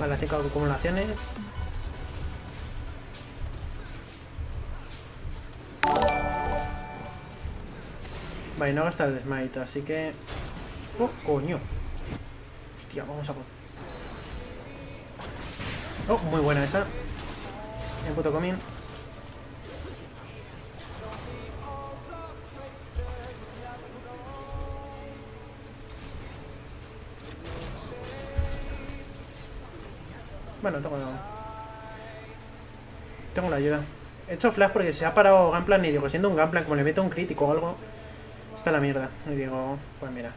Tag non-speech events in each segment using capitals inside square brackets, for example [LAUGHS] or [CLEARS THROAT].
Vale, 5 acumulaciones. Vale, no gasta el smite, así que... ¡Oh, coño! Hostia, vamos a... Oh, muy buena esa. En puto comín. Bueno, tengo... Tengo la ayuda. He hecho flash porque se ha parado Gunplan y digo, siendo un Gunplan, como le meto un crítico o algo, está la mierda. Y digo, pues mira.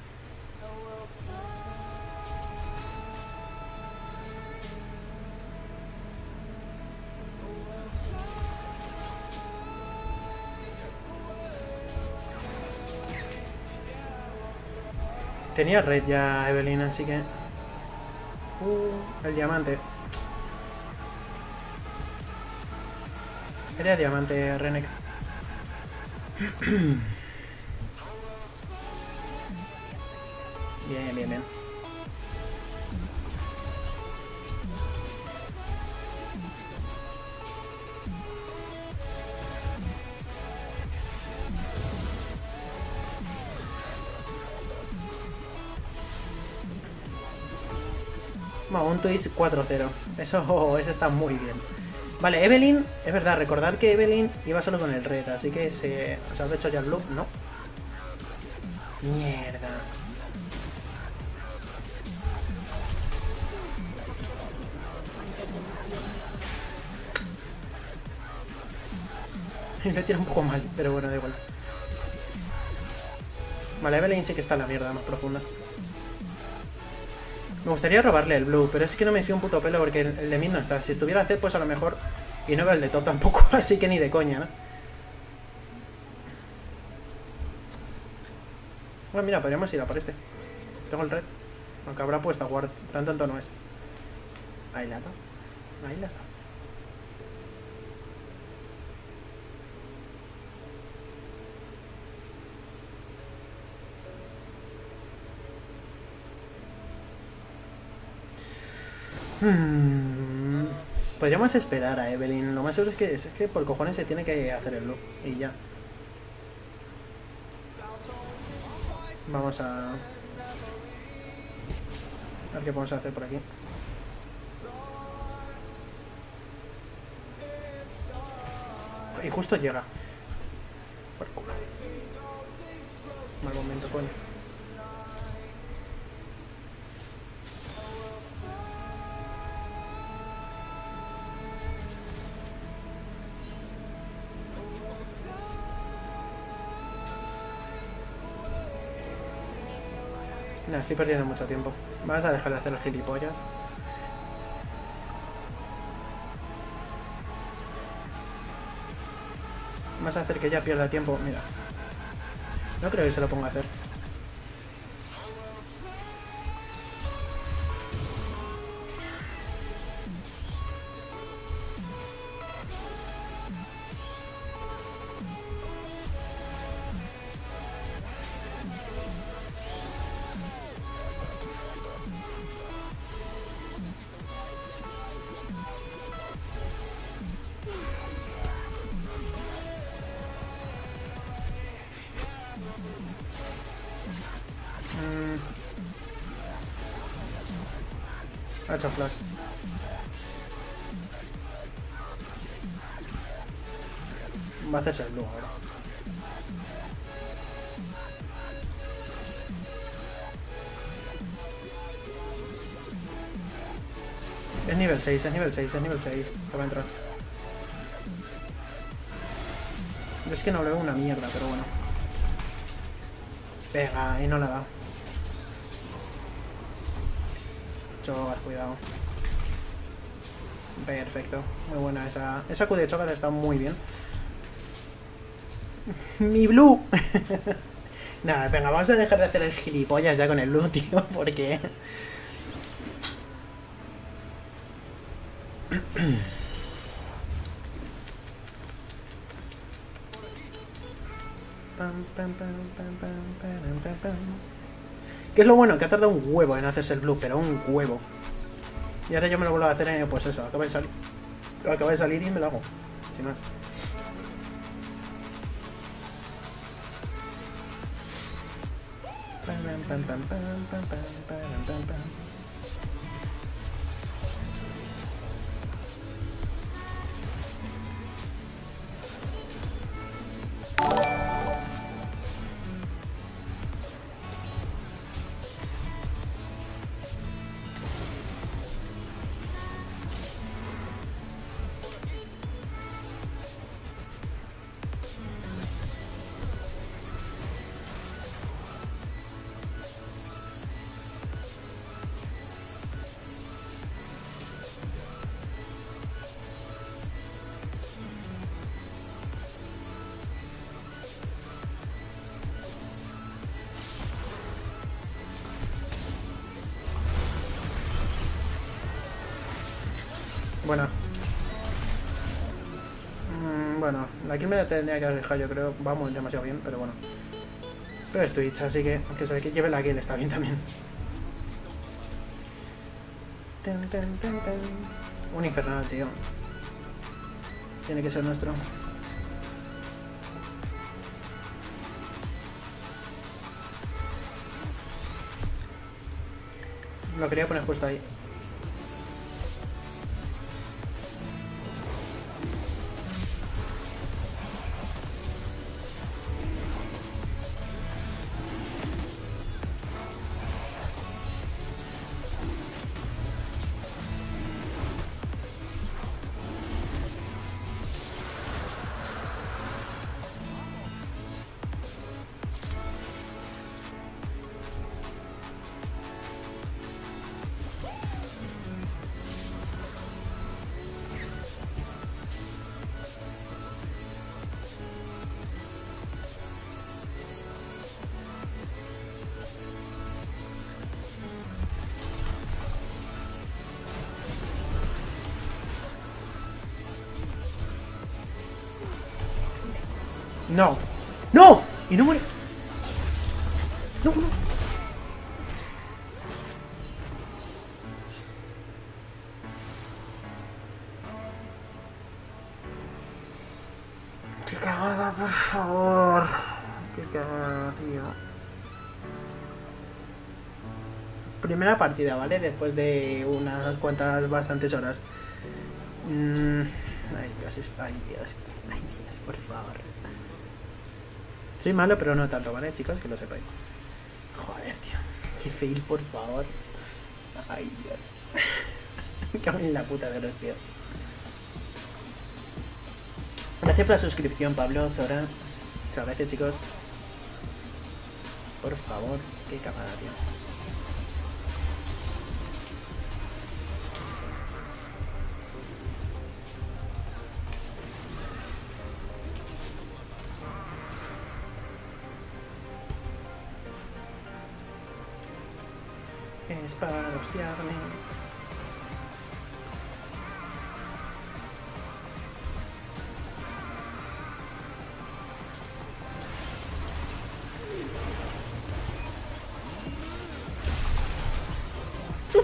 Tenía red ya Evelyn, así que... Uh, el diamante. Era diamante, Renek. bien, bien, bien. Bueno, un twist 4-0. Eso, [LAUGHS] eso está muy bien. Vale, Evelyn, es verdad, recordar que Evelyn iba solo con el red, así que se... ¿Se ha hecho ya el loop? No. Mierda. [LAUGHS] Le tira un poco mal, pero bueno, da igual. Vale, Evelyn sí que está en la mierda más profunda. Me gustaría robarle el blue, pero es que no me fío un puto pelo porque el, de mid no está. Si estuviera C, pues a lo mejor... Y no veo el de top tampoco, [LAUGHS] así que ni de coña, ¿no? Bueno, mira, podríamos ir a por este. Tengo el red. Aunque habrá puesto a guard. Tan tanto no es. Ahí la. Ahí la está. Hmm. Podríamos esperar a Evelyn. Lo más seguro es que, es que por cojones se tiene que hacer el loop. Y ya. Vamos a... A ver qué podemos hacer por aquí. Y justo llega. Por culo. Mal momento, coño. No, estoy perdiendo mucho tiempo. Vas a dejar de hacer gilipollas. Vas a hacer que ya pierda tiempo. Mira. No creo que se lo ponga a hacer. Ha hecho flash. Va a hacerse el blue ahora. Es nivel 6, es nivel 6, es nivel 6. Que va a entrar. Es que no le veo una mierda, pero bueno. Pega, y no la da. Chogas, cuidado. Perfecto. Muy buena esa. Esa Q de chogas está muy bien. ¡Mi blue! [LAUGHS] Nada, venga, vamos a dejar de hacer el gilipollas ya con el blue, [LAUGHS] tío, porque... ¿Qué es lo bueno? Que ha tardado un huevo en hacerse el blue, pero un huevo. Y ahora yo me lo vuelvo a hacer pues eso, acaba de salir. Acaba de salir y me lo hago. Sin más. Aquí me tendría que haber yo creo. Vamos demasiado bien, pero bueno. Pero es Twitch, así que aunque se que lleve la kill está bien también. Un infernal, tío. Tiene que ser nuestro. Lo quería poner justo ahí. No. ¡No! Y no muere. No, no. Qué cagada, por favor. Qué cagada, tío. Primera partida, ¿vale? Después de unas cuantas, bastantes horas. Mm, Ay, Dios, ay, Dios. Ay, Dios, por favor. Soy malo, pero no tanto, ¿vale, chicos? Que lo sepáis. Joder, tío. Qué fail, por favor. Ay, Dios. [LAUGHS] Cago en la puta de los tíos. Gracias por la suscripción, Pablo, Zora. Muchas gracias, chicos. Por favor, qué cagada, tío.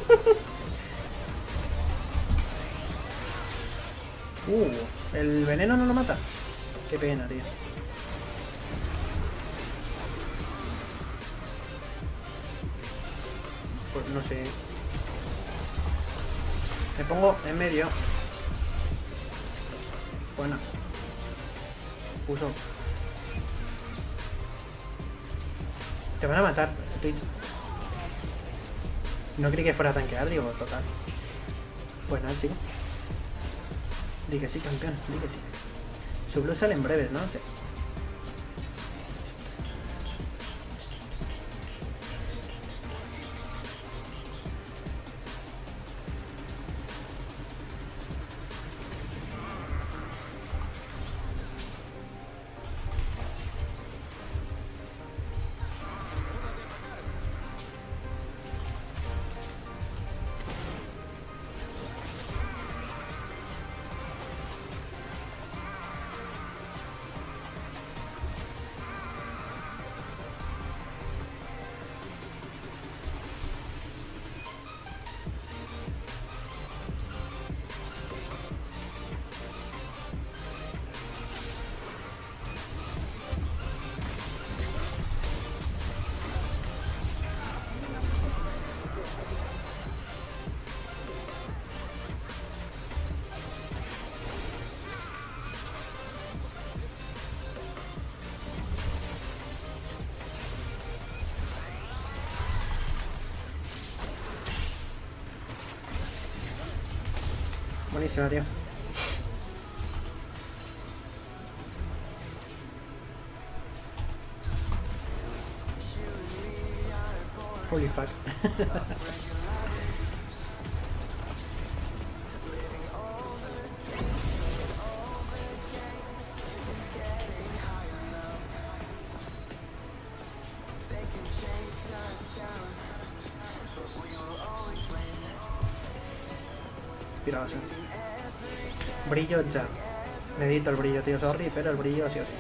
[LAUGHS] Uh, ¿el veneno no lo mata? Qué pena, tío. Pues no sé. Me pongo en medio. Buena. Puso. Te van a matar. No creí que fuera a tanquear, digo, total. Pues nada, chico. Di que sí, campeón, di sí. Su sale en breves, ¿no? Sí. episodio. Holy fuck. [LAUGHS] Brillo ya. Medito el brillo, tío, sorry, pero el brillo sí o sí.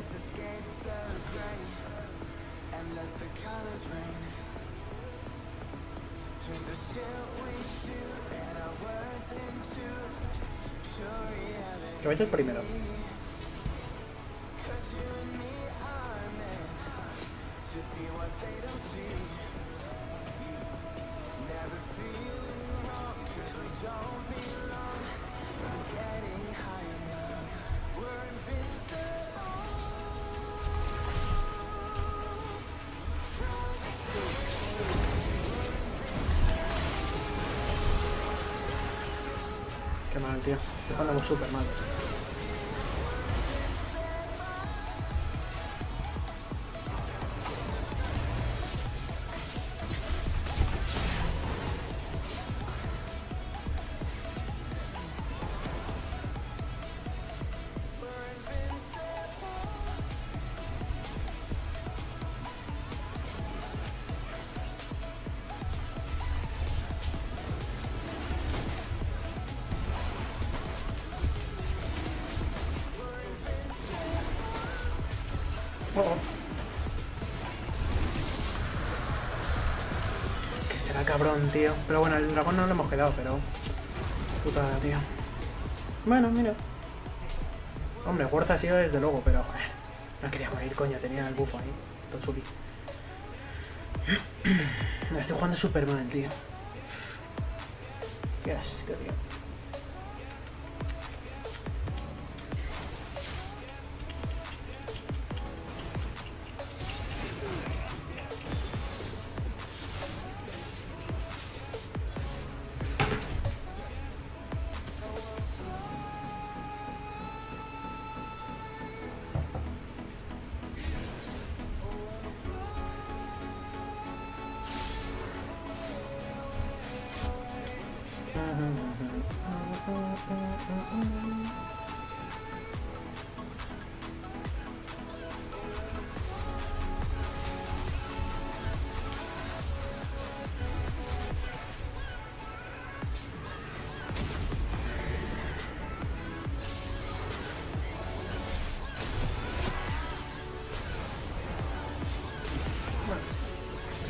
let's escape the gray and let the colors rain. Turn the shit we do and our words into pure reality. Primero. Cause you and me are meant to be what they don't see. Never feeling wrong cause we don't belong. We're getting high enough. We're invincible. Qué mal, tío. Estoy jugando súper mal. Que será cabrón, tío. Pero bueno, el dragón no lo hemos quedado, pero... Putada, tío. Bueno, mira. Hombre, fuerza ha sido desde luego, pero... no quería morir, coño. Tenía el bufo ahí. Totsuki. [CLEARS THROAT] Estoy jugando súper mal, tío. Qué asco, tío.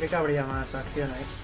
Que habría más acción ahí.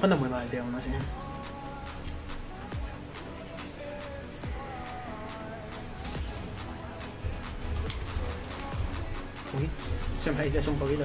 Estoy jugando muy mal, tío, aún así. Uy, se me ha ido un poquito.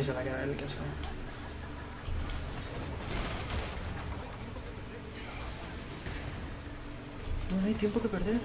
Y se la queda el queso. No hay tiempo que perder.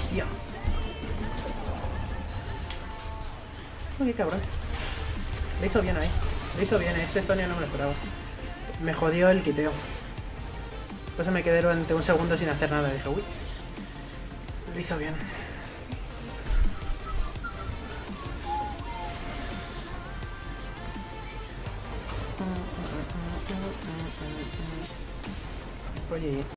Hostia. Qué cabrón. Lo hizo bien ahí. Lo hizo bien, ese Zonia no me lo esperaba. Me jodió el quiteo. Pues me quedé durante un segundo sin hacer nada. Dije, uy. Lo hizo bien.